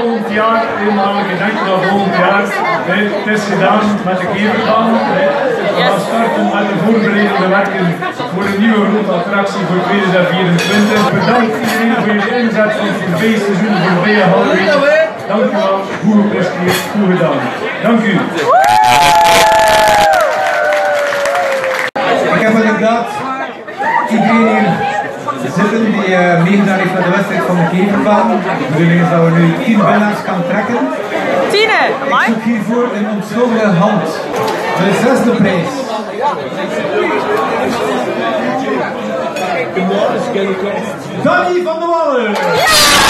volgend jaar, eenmaal gedenken aan volgend jaar. Het is gedaan met de keverbaan. We gaan starten met de voorbereidende werken voor een nieuwe attractie voor 2024. Bedankt iedereen voor je inzet van het voorbije-seizoen, voor voorbije Halloween. Dank u wel, goed gepresteerd, goed gedaan. Dank u. Ik heb inderdaad iedereen hier zitten die uh, meegedaan heeft met de wedstrijd van de keverbaan. De bedoeling is dat we nu 10 winnaars gaan trekken. Tiene, Ik zoek hiervoor een onschuldige hand. De zesde prijs. Danny van der Wallen.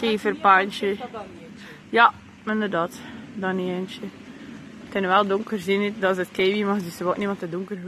Keverpaantje. Ja, inderdaad. Dat niet eentje. Het is wel donker zien, dat is het kiwi, maar dus er wordt niemand te donker.